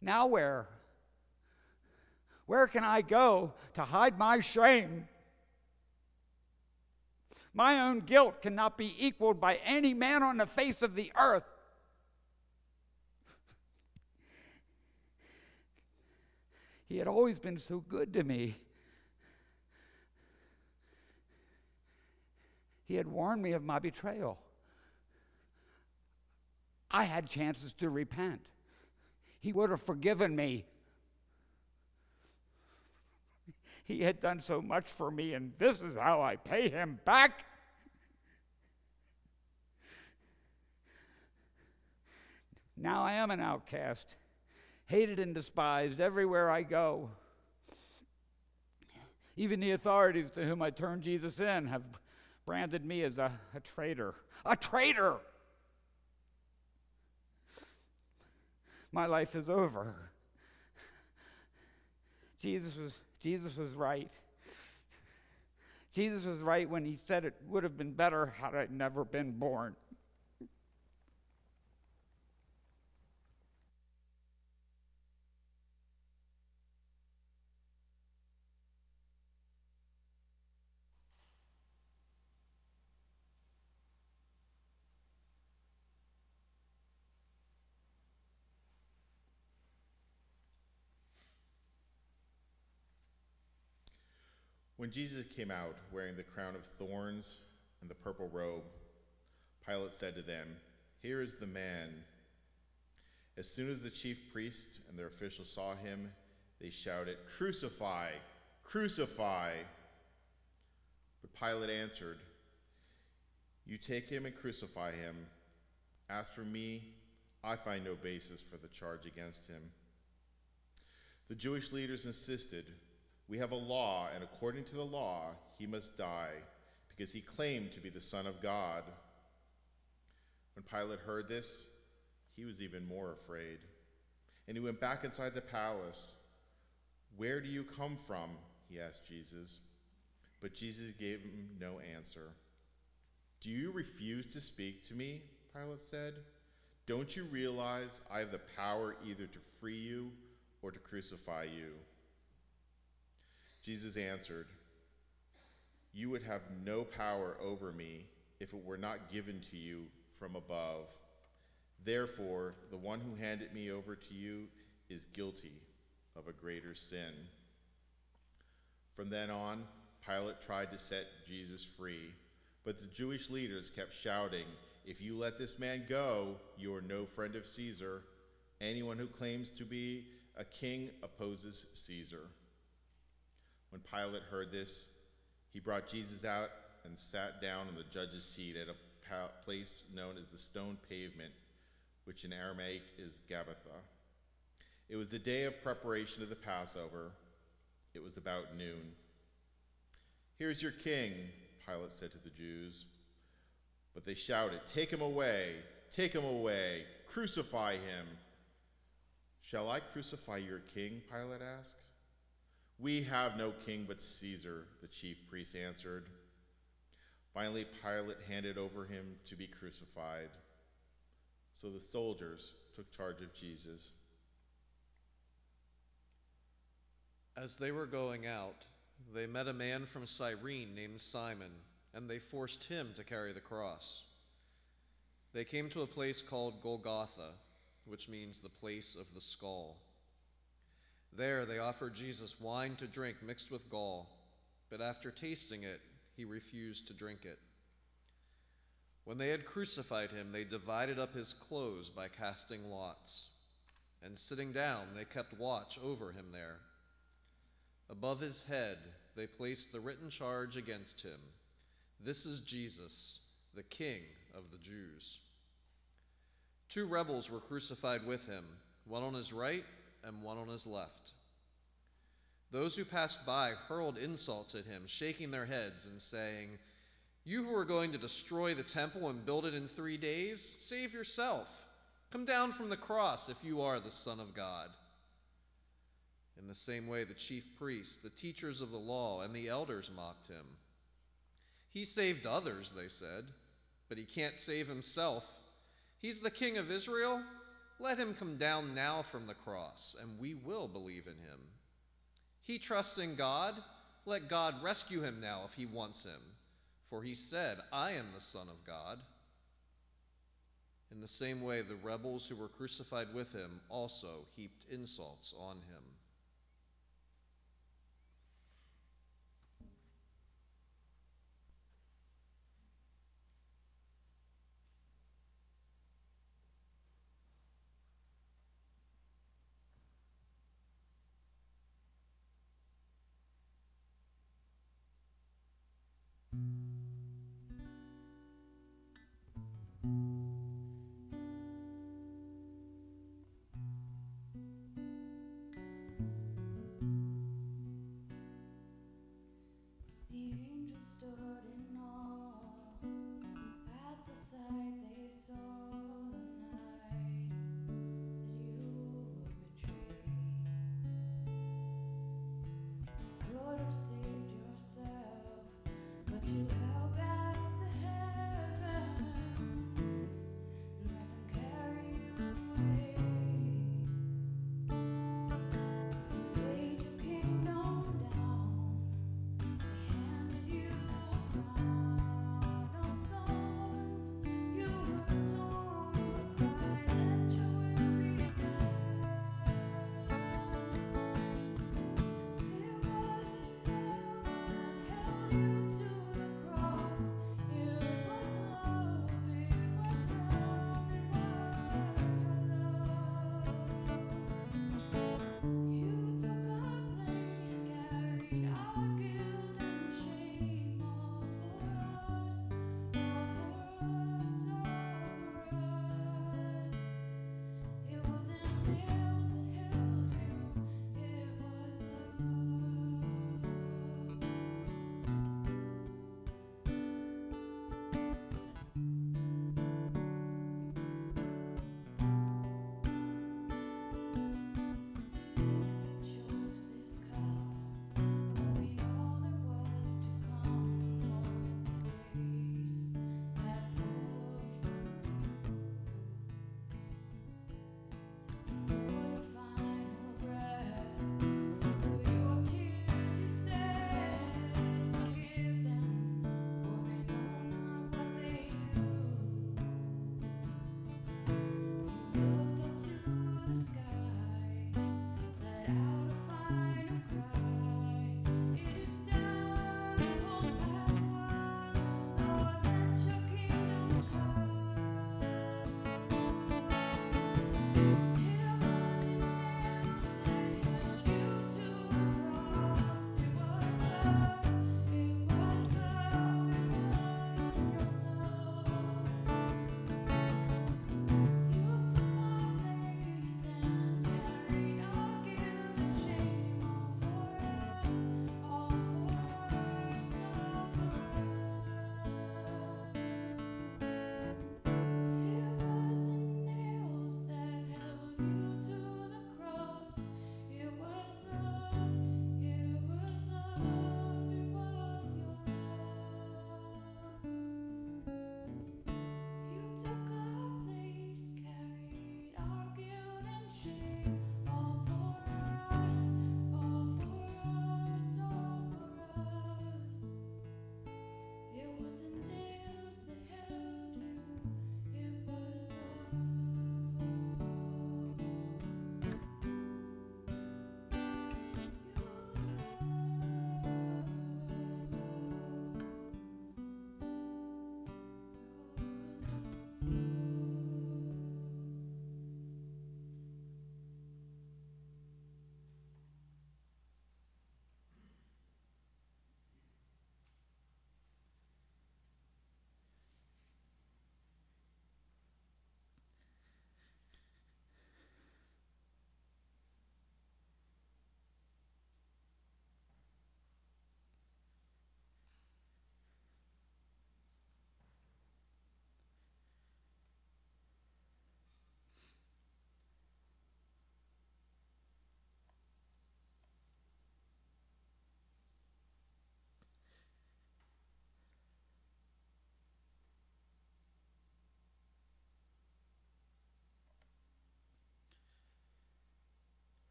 Now, where? Where can I go to hide my shame? My own guilt cannot be equaled by any man on the face of the earth. He had always been so good to me. He had warned me of my betrayal. I had chances to repent. He would have forgiven me he had done so much for me, and this is how I pay him back. Now I am an outcast, hated and despised everywhere I go. Even the authorities to whom I turned Jesus in have branded me as a, a traitor. A traitor! My life is over. Jesus was Jesus was right. Jesus was right when he said it would have been better had I never been born. When Jesus came out wearing the crown of thorns and the purple robe, Pilate said to them, Here is the man. As soon as the chief priests and their officials saw him, they shouted, Crucify! Crucify! But Pilate answered, You take him and crucify him. As for me, I find no basis for the charge against him. The Jewish leaders insisted we have a law, and according to the law, he must die, because he claimed to be the Son of God. When Pilate heard this, he was even more afraid. And he went back inside the palace. Where do you come from? He asked Jesus. But Jesus gave him no answer. Do you refuse to speak to me? Pilate said. Don't you realize I have the power either to free you or to crucify you? Jesus answered, You would have no power over me if it were not given to you from above. Therefore, the one who handed me over to you is guilty of a greater sin. From then on, Pilate tried to set Jesus free, but the Jewish leaders kept shouting, If you let this man go, you are no friend of Caesar. Anyone who claims to be a king opposes Caesar. When Pilate heard this, he brought Jesus out and sat down on the judge's seat at a place known as the stone pavement, which in Aramaic is Gabbatha. It was the day of preparation of the Passover. It was about noon. Here's your king, Pilate said to the Jews. But they shouted, Take him away! Take him away! Crucify him! Shall I crucify your king? Pilate asked. We have no king but Caesar, the chief priest answered. Finally, Pilate handed over him to be crucified. So the soldiers took charge of Jesus. As they were going out, they met a man from Cyrene named Simon, and they forced him to carry the cross. They came to a place called Golgotha, which means the place of the skull. There they offered Jesus wine to drink mixed with gall, but after tasting it, he refused to drink it. When they had crucified him, they divided up his clothes by casting lots, and sitting down, they kept watch over him there. Above his head, they placed the written charge against him This is Jesus, the King of the Jews. Two rebels were crucified with him, one on his right and one on his left. Those who passed by hurled insults at him, shaking their heads and saying, You who are going to destroy the temple and build it in three days, save yourself. Come down from the cross if you are the Son of God. In the same way, the chief priests, the teachers of the law, and the elders mocked him. He saved others, they said, but he can't save himself. He's the king of Israel. Let him come down now from the cross, and we will believe in him. He trusts in God. Let God rescue him now if he wants him. For he said, I am the Son of God. In the same way, the rebels who were crucified with him also heaped insults on him.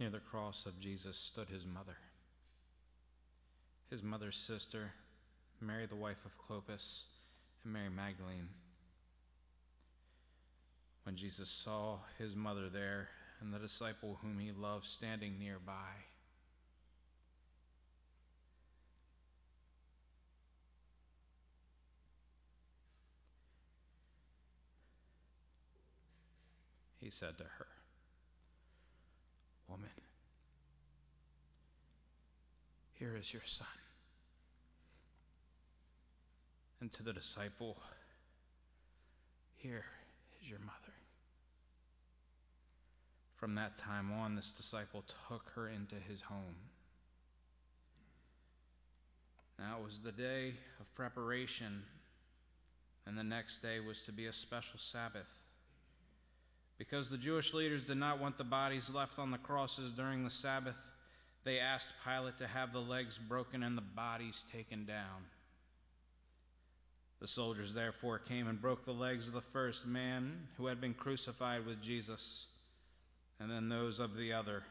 Near the cross of Jesus stood his mother. His mother's sister, Mary, the wife of Clopas, and Mary Magdalene. When Jesus saw his mother there and the disciple whom he loved standing nearby, he said to her, Woman, here is your son. And to the disciple, Here is your mother. From that time on, this disciple took her into his home. Now it was the day of preparation, and the next day was to be a special Sabbath. Because the Jewish leaders did not want the bodies left on the crosses during the Sabbath, they asked Pilate to have the legs broken and the bodies taken down. The soldiers therefore came and broke the legs of the first man who had been crucified with Jesus, and then those of the other.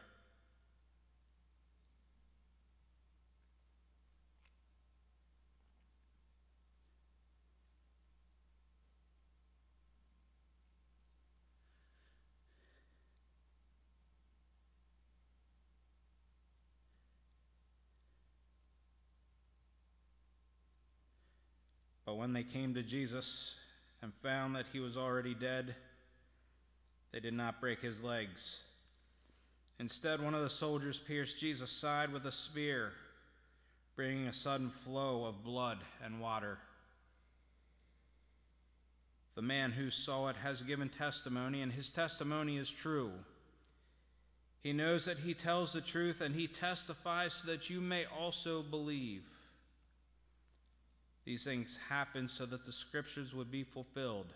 But when they came to Jesus and found that he was already dead, they did not break his legs. Instead, one of the soldiers pierced Jesus' side with a spear, bringing a sudden flow of blood and water. The man who saw it has given testimony, and his testimony is true. He knows that he tells the truth, and he testifies so that you may also believe. These things happened so that the scriptures would be fulfilled.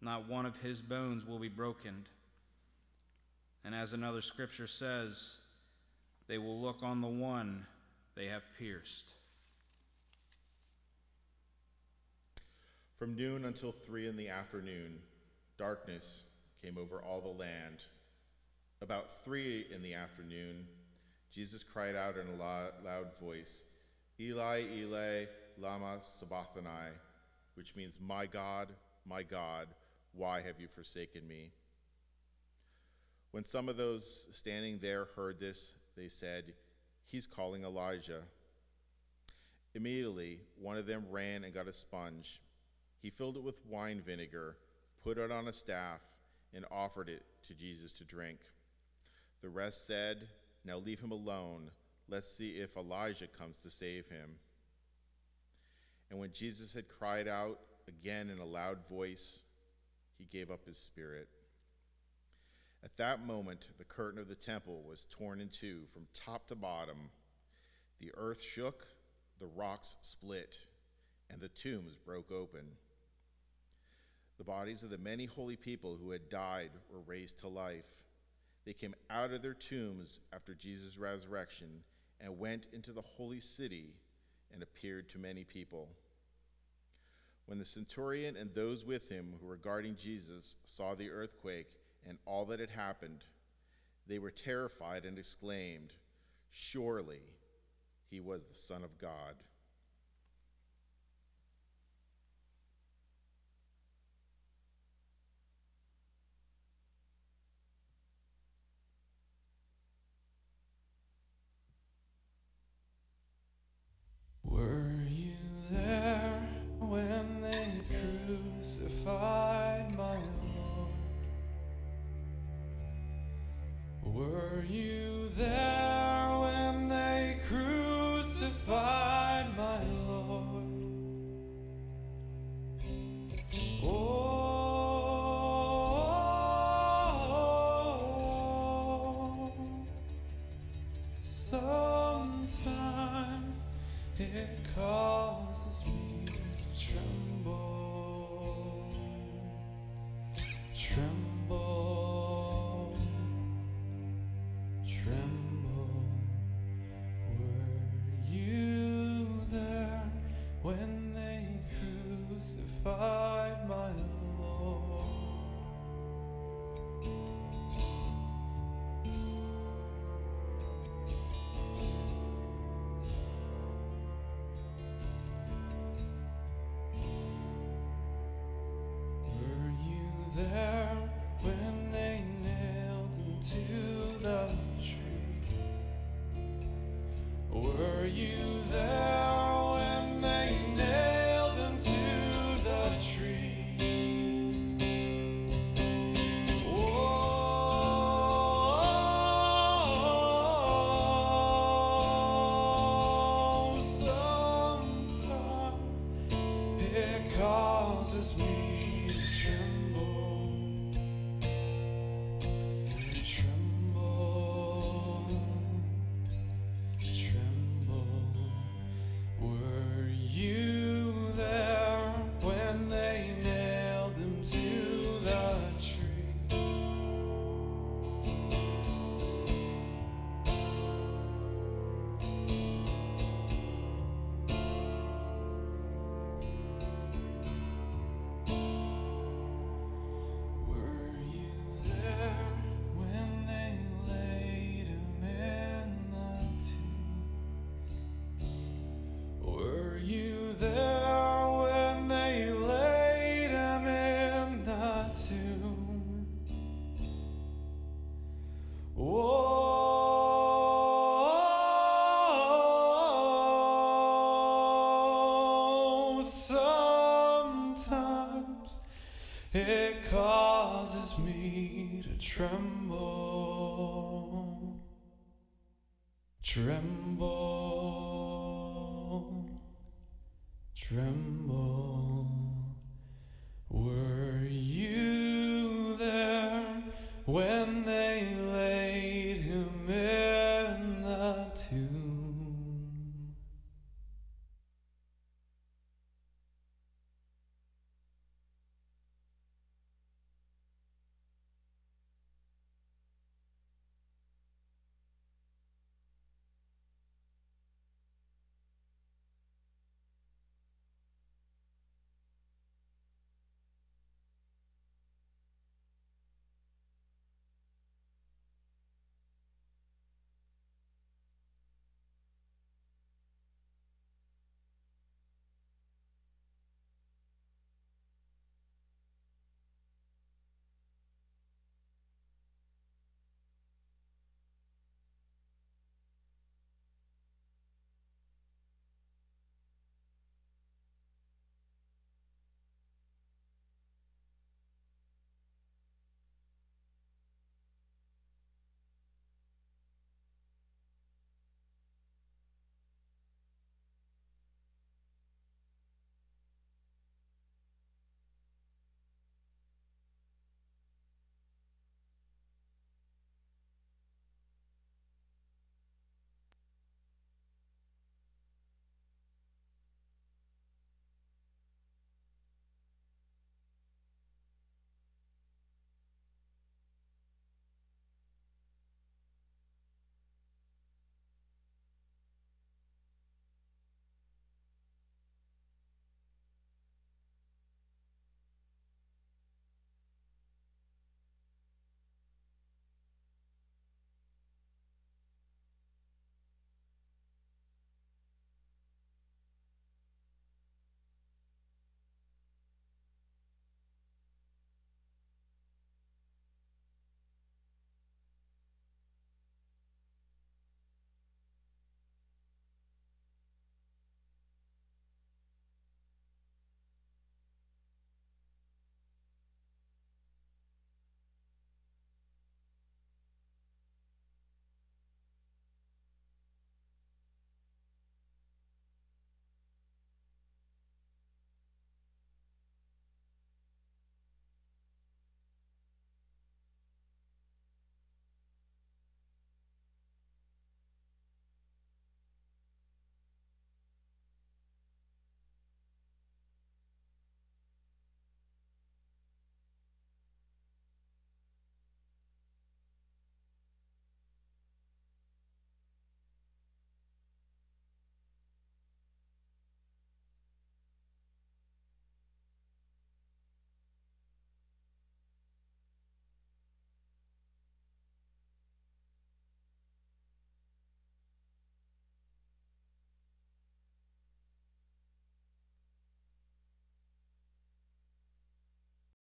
Not one of his bones will be broken. And as another scripture says, they will look on the one they have pierced. From noon until three in the afternoon, darkness came over all the land. About three in the afternoon, Jesus cried out in a loud voice, Eli, Eli, lama sabachthani, which means, My God, my God, why have you forsaken me? When some of those standing there heard this, they said, He's calling Elijah. Immediately, one of them ran and got a sponge. He filled it with wine vinegar, put it on a staff, and offered it to Jesus to drink. The rest said, Now leave him alone. Let's see if Elijah comes to save him. And when Jesus had cried out again in a loud voice, he gave up his spirit. At that moment, the curtain of the temple was torn in two from top to bottom. The earth shook, the rocks split, and the tombs broke open. The bodies of the many holy people who had died were raised to life. They came out of their tombs after Jesus' resurrection and went into the holy city and appeared to many people. When the centurion and those with him who were guarding Jesus saw the earthquake and all that had happened, they were terrified and exclaimed, Surely he was the Son of God.